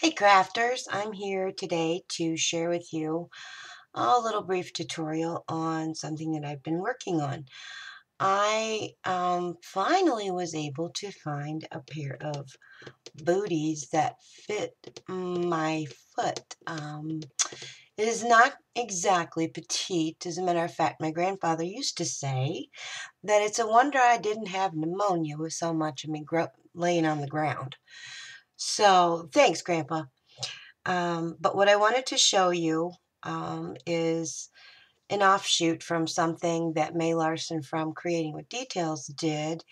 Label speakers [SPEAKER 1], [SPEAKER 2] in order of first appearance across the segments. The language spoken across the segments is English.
[SPEAKER 1] Hey crafters, I'm here today to share with you a little brief tutorial on something that I've been working on. I um, finally was able to find a pair of booties that fit my foot. Um, it is not exactly petite. As a matter of fact, my grandfather used to say that it's a wonder I didn't have pneumonia with so much of me laying on the ground. So thanks, Grandpa. Um, but what I wanted to show you um, is an offshoot from something that May Larson from Creating with Details did,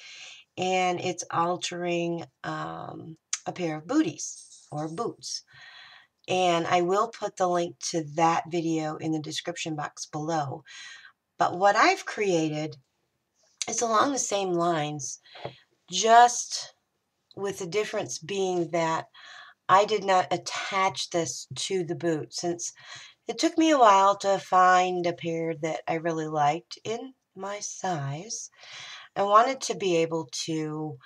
[SPEAKER 1] and it's altering um, a pair of booties or boots. And I will put the link to that video in the description box below. But what I've created is along the same lines, just with the difference being that I did not attach this to the boot since it took me a while to find a pair that I really liked in my size. I wanted to be able to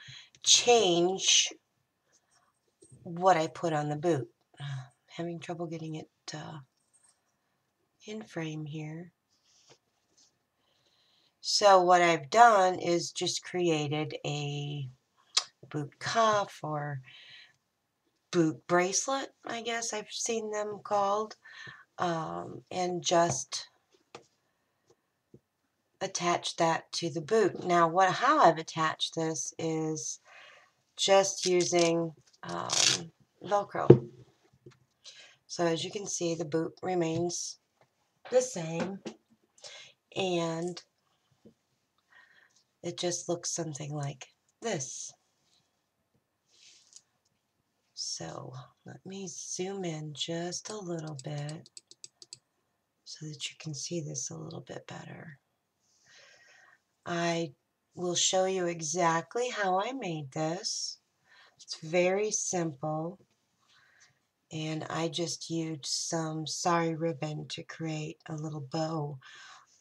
[SPEAKER 1] change what I put on the boot. having trouble getting it uh, in frame here. So what I've done is just created a boot cuff or boot bracelet, I guess I've seen them called, um, and just attach that to the boot. Now, what how I've attached this is just using um, Velcro. So as you can see, the boot remains the same, and it just looks something like this. So let me zoom in just a little bit so that you can see this a little bit better. I will show you exactly how I made this. It's very simple and I just used some sari ribbon to create a little bow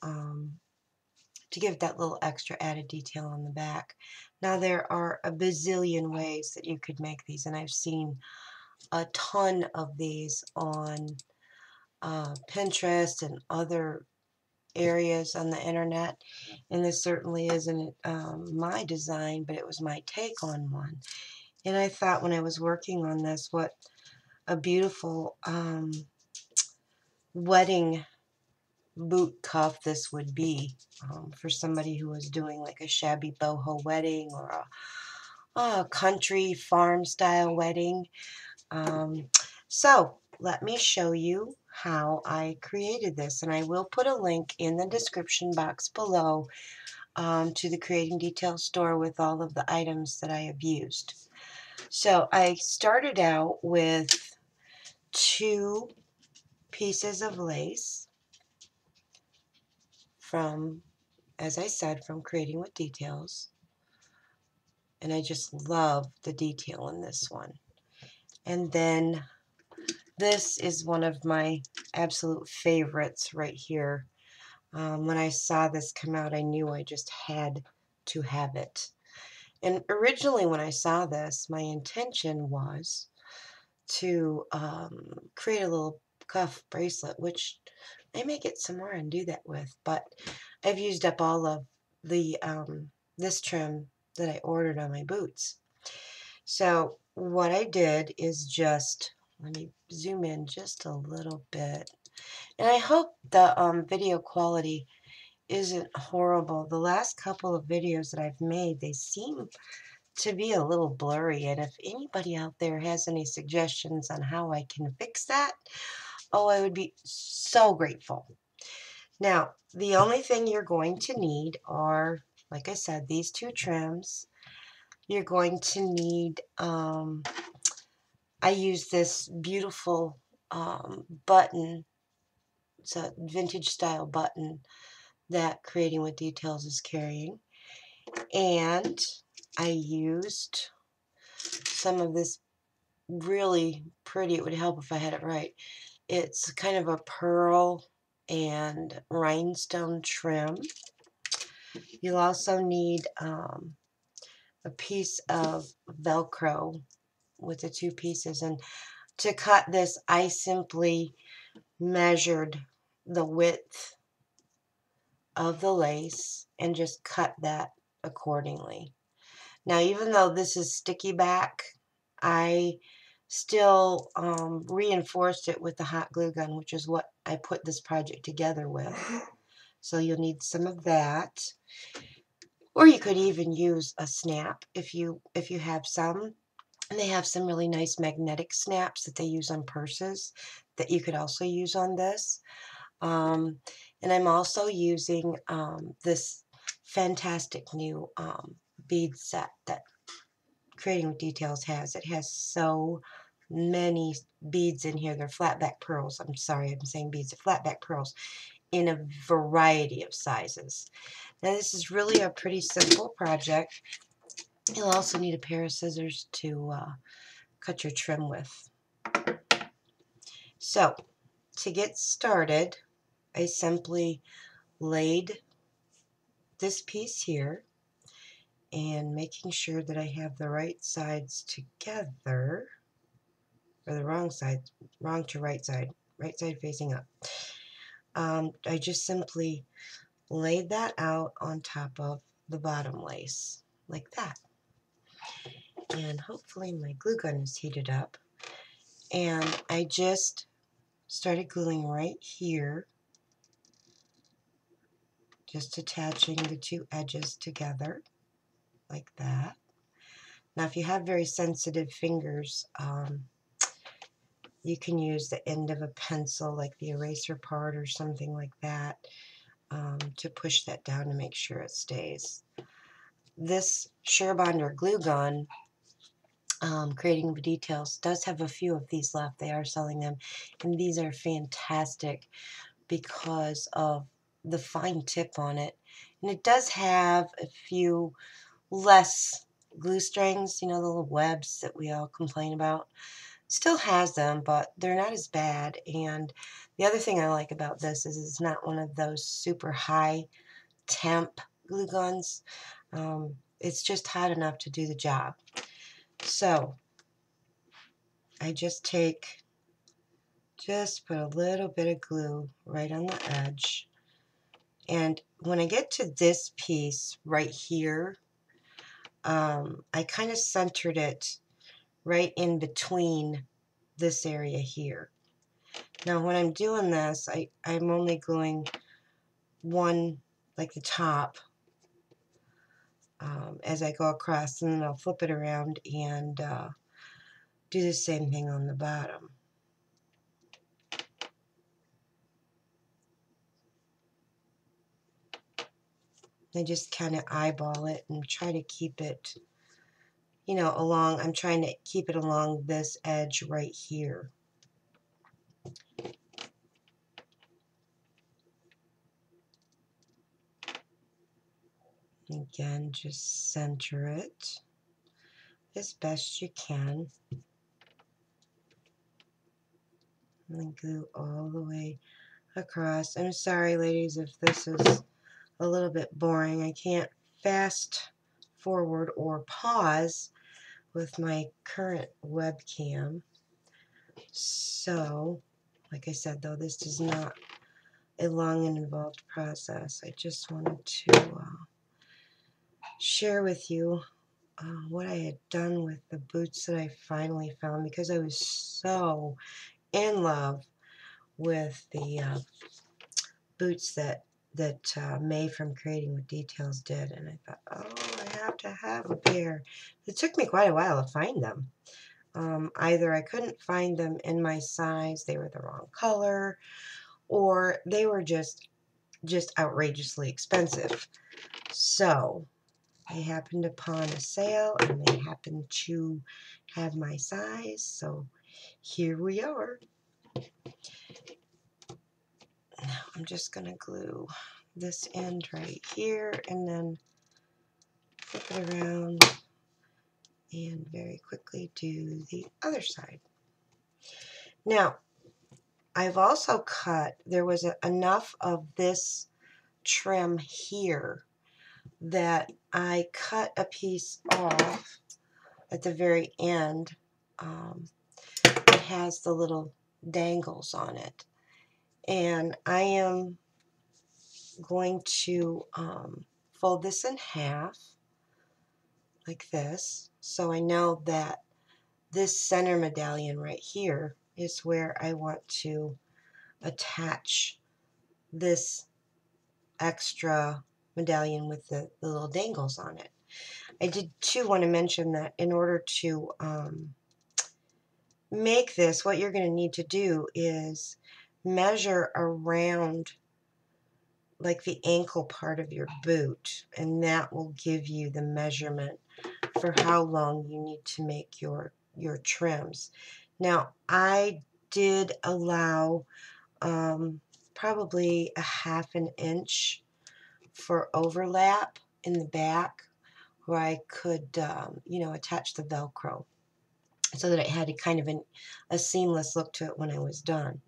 [SPEAKER 1] um, to give that little extra added detail on the back. Now there are a bazillion ways that you could make these and I've seen a ton of these on uh, Pinterest and other areas on the internet and this certainly isn't um, my design but it was my take on one and I thought when I was working on this what a beautiful um, wedding boot cuff this would be um, for somebody who was doing like a shabby boho wedding or a, a country farm style wedding. Um, so let me show you how I created this and I will put a link in the description box below um, to the Creating Details store with all of the items that I have used. So I started out with two pieces of lace from, as I said, from Creating with Details. And I just love the detail in this one. And then this is one of my absolute favorites right here. Um, when I saw this come out, I knew I just had to have it. And originally when I saw this, my intention was to um, create a little cuff bracelet, which I may get some more and do that with, but I've used up all of the um, this trim that I ordered on my boots. So what I did is just, let me zoom in just a little bit. And I hope the um, video quality isn't horrible. The last couple of videos that I've made, they seem to be a little blurry. And if anybody out there has any suggestions on how I can fix that, Oh, I would be so grateful. Now, the only thing you're going to need are, like I said, these two trims. You're going to need, um, I use this beautiful um, button. It's a vintage style button that Creating with Details is carrying. And I used some of this really pretty, it would help if I had it right, it's kind of a pearl and rhinestone trim. You'll also need um, a piece of Velcro with the two pieces. And to cut this, I simply measured the width of the lace and just cut that accordingly. Now, even though this is sticky back, I still um, reinforced it with the hot glue gun, which is what I put this project together with. So you'll need some of that. Or you could even use a snap if you if you have some. And they have some really nice magnetic snaps that they use on purses that you could also use on this. Um, and I'm also using um, this fantastic new um, bead set that Creating with Details has. It has so many beads in here. They're flatback pearls. I'm sorry, I'm saying beads. They're flatback pearls in a variety of sizes. Now this is really a pretty simple project. You'll also need a pair of scissors to uh, cut your trim with. So, to get started, I simply laid this piece here and making sure that I have the right sides together or the wrong side, wrong to right side, right side facing up. Um, I just simply laid that out on top of the bottom lace like that. And hopefully my glue gun is heated up. And I just started gluing right here, just attaching the two edges together like that. Now if you have very sensitive fingers, um, you can use the end of a pencil like the eraser part or something like that um, to push that down to make sure it stays. This Surebonder glue gun um, creating the details does have a few of these left. They are selling them and these are fantastic because of the fine tip on it. And it does have a few less glue strings you know the little webs that we all complain about still has them, but they're not as bad. And the other thing I like about this is it's not one of those super high temp glue guns. Um, it's just hot enough to do the job. So I just take, just put a little bit of glue right on the edge. And when I get to this piece right here, um, I kind of centered it right in between this area here. Now when I'm doing this, I, I'm only gluing one, like the top, um, as I go across, and then I'll flip it around and uh, do the same thing on the bottom. I just kind of eyeball it and try to keep it you know, along, I'm trying to keep it along this edge right here. Again, just center it as best you can. And glue all the way across. I'm sorry, ladies, if this is a little bit boring. I can't fast forward or pause with my current webcam. So, like I said, though, this is not a long and involved process. I just wanted to uh, share with you uh, what I had done with the boots that I finally found because I was so in love with the uh, boots that that uh, May from Creating with Details did, and I thought, oh, have to have a pair. It took me quite a while to find them. Um, either I couldn't find them in my size, they were the wrong color, or they were just just outrageously expensive. So I happened upon a sale and they happened to have my size. So here we are. Now I'm just going to glue this end right here and then flip it around and very quickly do the other side. Now, I've also cut, there was a, enough of this trim here that I cut a piece off at the very end. Um, it has the little dangles on it. And I am going to um, fold this in half like this. So I know that this center medallion right here is where I want to attach this extra medallion with the, the little dangles on it. I did too want to mention that in order to um, make this, what you're going to need to do is measure around like the ankle part of your boot and that will give you the measurement for how long you need to make your your trims. Now I did allow um, probably a half an inch for overlap in the back where I could um, you know attach the velcro so that it had a kind of an, a seamless look to it when I was done.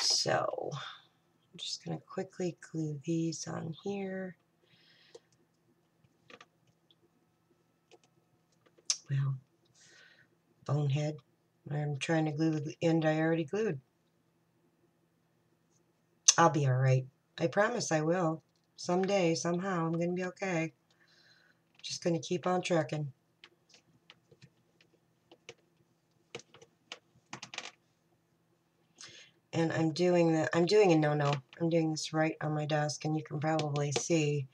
[SPEAKER 1] So I'm just going to quickly glue these on here. Well, bonehead. I'm trying to glue the end I already glued. I'll be alright. I promise I will. Someday, somehow, I'm going to be okay. Just going to keep on trucking. and I'm doing the I'm doing a no-no. I'm doing this right on my desk, and you can probably see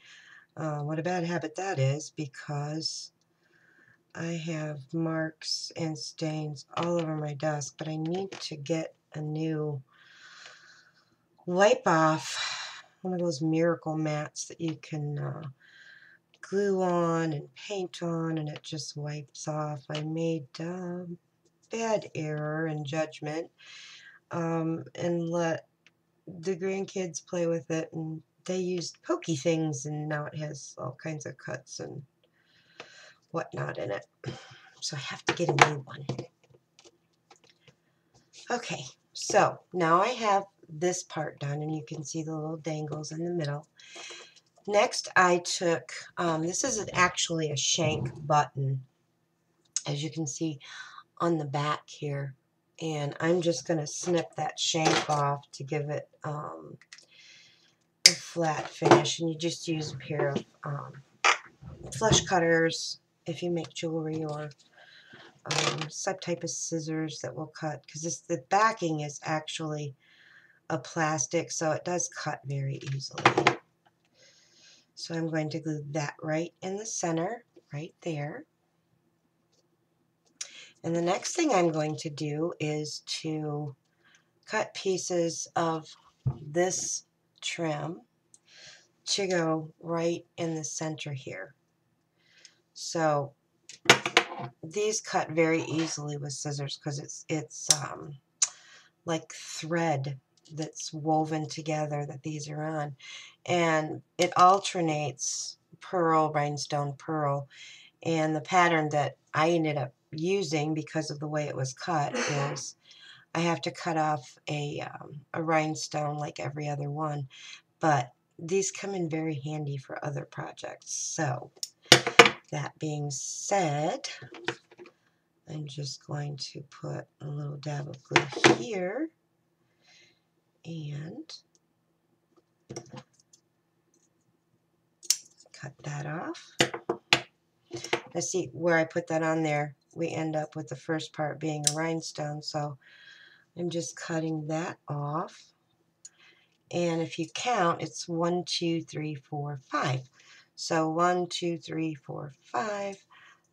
[SPEAKER 1] uh, what a bad habit that is because I have marks and stains all over my desk, but I need to get a new wipe off one of those miracle mats that you can uh, glue on and paint on and it just wipes off. I made a bad error in judgment um, and let the grandkids play with it and they used pokey things and now it has all kinds of cuts and whatnot in it. So I have to get a new one. Okay, so now I have this part done and you can see the little dangles in the middle. Next I took, um, this is actually a shank button as you can see on the back here and I'm just going to snip that shank off to give it um, a flat finish and you just use a pair of um, flush cutters if you make jewelry or um, some type of scissors that will cut because the backing is actually a plastic so it does cut very easily. So I'm going to glue that right in the center, right there. And the next thing I'm going to do is to cut pieces of this trim to go right in the center here. So these cut very easily with scissors because it's it's um, like thread that's woven together that these are on. And it alternates pearl rhinestone pearl. And the pattern that I ended up using because of the way it was cut is I have to cut off a, um, a rhinestone like every other one but these come in very handy for other projects. So that being said I'm just going to put a little dab of glue here and cut that off. Now see where I put that on there we end up with the first part being a rhinestone. So I'm just cutting that off. And if you count, it's one, two, three, four, five. So one, two, three, four, five.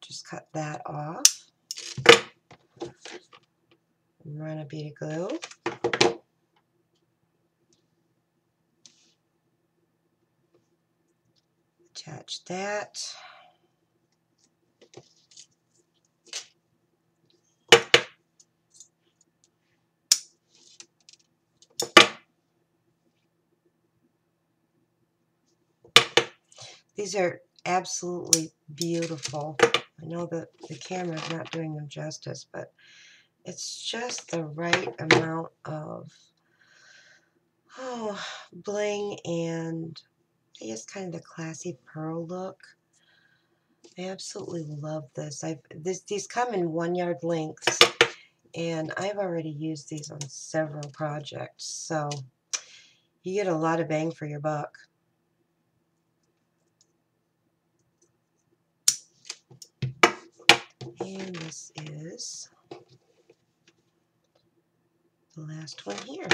[SPEAKER 1] Just cut that off. Run a bead of glue. Attach that. These are absolutely beautiful. I know that the camera is not doing them justice, but it's just the right amount of oh, bling and I guess kind of the classy pearl look. I absolutely love this. I've this these come in one yard lengths and I've already used these on several projects so you get a lot of bang for your buck. And this is the last one here.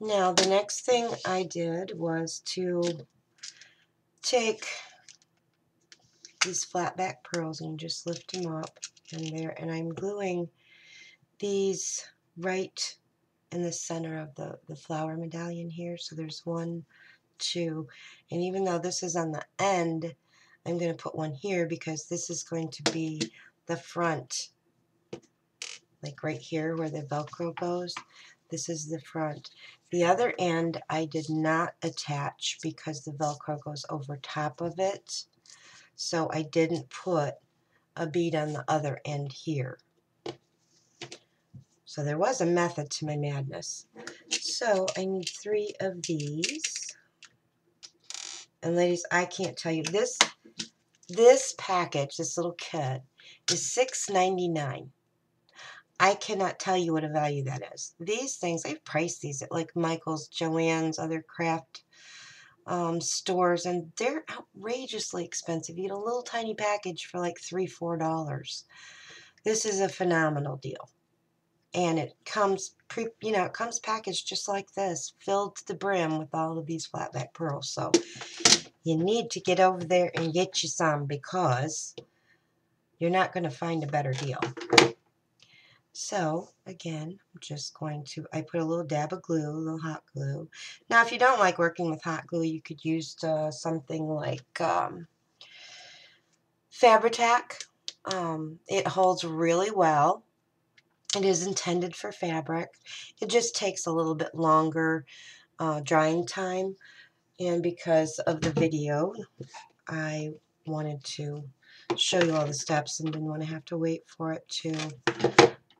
[SPEAKER 1] Now the next thing I did was to take these flat back pearls and just lift them up in there and I'm gluing these right in the center of the, the flower medallion here. So there's one, two, and even though this is on the end, I'm going to put one here because this is going to be the front, like right here where the Velcro goes. This is the front. The other end I did not attach because the Velcro goes over top of it. So I didn't put a bead on the other end here. So there was a method to my madness. So I need three of these. And ladies, I can't tell you, this this package, this little kit, is $6.99. I cannot tell you what a value that is. These things, I've priced these at like Michael's, Joann's, other craft um, stores, and they're outrageously expensive. You get a little tiny package for like three, four dollars. This is a phenomenal deal and it comes pre you know it comes packaged just like this filled to the brim with all of these flatback pearls so you need to get over there and get you some because you're not going to find a better deal so again I'm just going to I put a little dab of glue a little hot glue now if you don't like working with hot glue you could use uh, something like um, Fabri-Tac um, it holds really well it is intended for fabric. It just takes a little bit longer uh, drying time. And because of the video, I wanted to show you all the steps and didn't want to have to wait for it to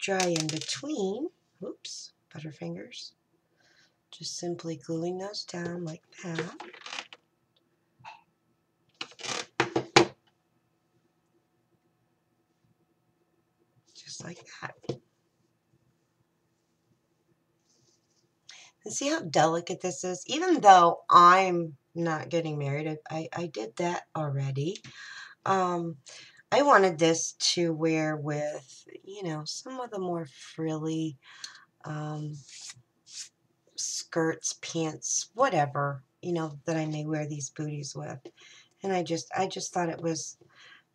[SPEAKER 1] dry in between. Oops, butterfingers. Just simply gluing those down like that. Just like that. See how delicate this is? Even though I'm not getting married, I, I did that already. Um, I wanted this to wear with, you know, some of the more frilly um, skirts, pants, whatever, you know, that I may wear these booties with. And I just, I just thought it was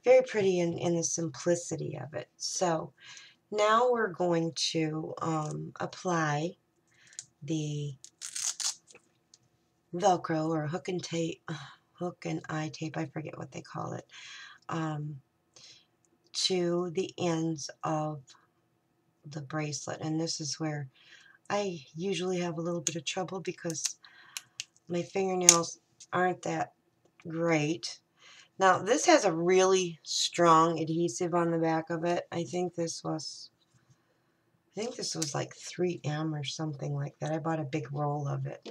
[SPEAKER 1] very pretty in, in the simplicity of it. So now we're going to um, apply the Velcro or hook and tape, hook and eye tape, I forget what they call it, um, to the ends of the bracelet. And this is where I usually have a little bit of trouble because my fingernails aren't that great. Now, this has a really strong adhesive on the back of it. I think this was I think this was like 3M or something like that. I bought a big roll of it.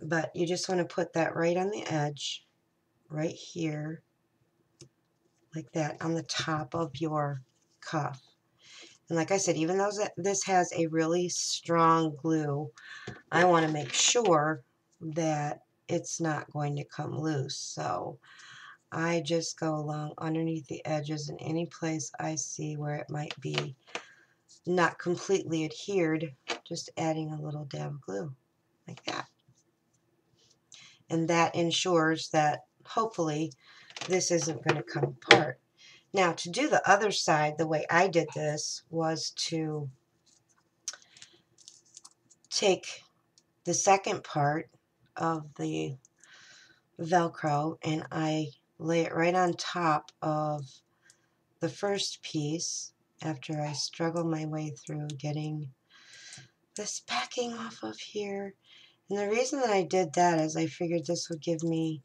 [SPEAKER 1] But you just want to put that right on the edge, right here, like that, on the top of your cuff. And like I said, even though this has a really strong glue, I want to make sure that it's not going to come loose. So I just go along underneath the edges in any place I see where it might be not completely adhered, just adding a little dab of glue like that. And that ensures that hopefully this isn't going to come apart. Now to do the other side, the way I did this was to take the second part of the Velcro and I lay it right on top of the first piece after I struggle my way through getting this backing off of here. And the reason that I did that is I figured this would give me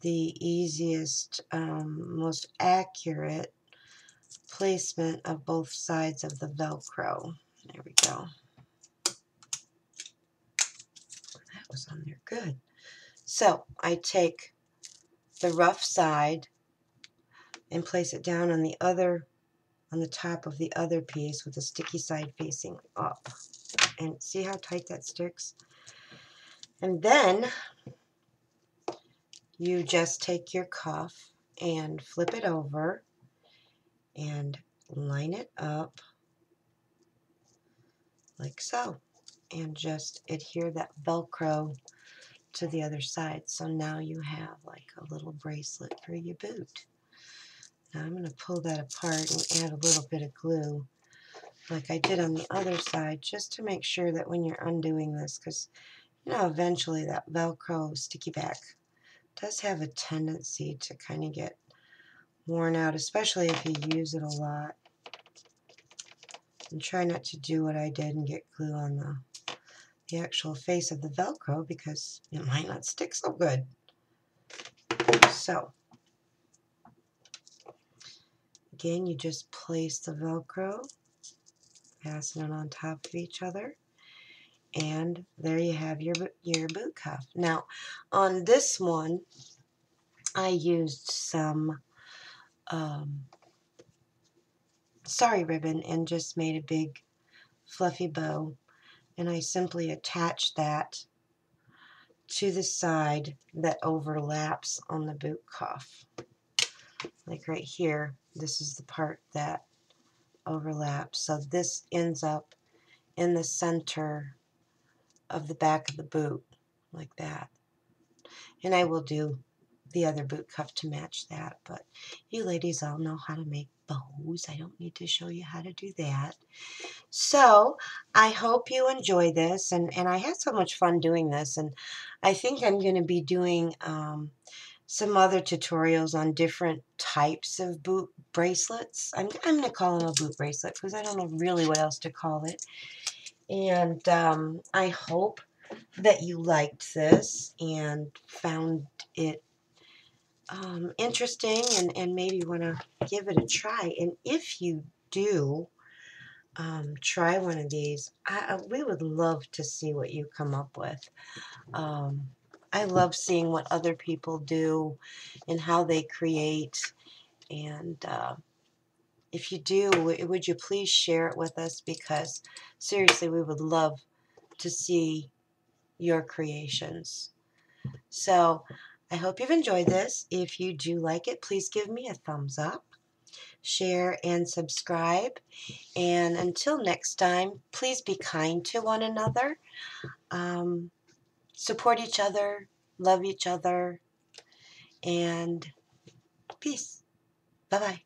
[SPEAKER 1] the easiest, um, most accurate placement of both sides of the Velcro. There we go. That was on there. Good. So I take the rough side and place it down on the other on the top of the other piece with the sticky side facing up. And see how tight that sticks? And then you just take your cuff and flip it over and line it up like so and just adhere that velcro to the other side so now you have like a little bracelet for your boot now I'm going to pull that apart and add a little bit of glue like I did on the other side just to make sure that when you're undoing this because you know eventually that velcro sticky back does have a tendency to kind of get worn out especially if you use it a lot and try not to do what I did and get glue on the, the actual face of the Velcro because it might not stick so good. So, again, you just place the Velcro, fasten it on top of each other, and there you have your, your boot cuff. Now, on this one, I used some um, sari ribbon and just made a big fluffy bow and I simply attach that to the side that overlaps on the boot cuff like right here this is the part that overlaps so this ends up in the center of the back of the boot like that and I will do the other boot cuff to match that but you ladies all know how to make bows. I don't need to show you how to do that. So I hope you enjoy this. And, and I had so much fun doing this. And I think I'm going to be doing um, some other tutorials on different types of boot bracelets. I'm, I'm going to call them a boot bracelet because I don't know really what else to call it. And um, I hope that you liked this and found it um, interesting and, and maybe want to give it a try. And if you do um, try one of these, I, we would love to see what you come up with. Um, I love seeing what other people do and how they create. And uh, if you do, would you please share it with us? Because seriously, we would love to see your creations. So I hope you've enjoyed this. If you do like it, please give me a thumbs up, share, and subscribe. And until next time, please be kind to one another. Um, support each other, love each other, and peace. Bye-bye.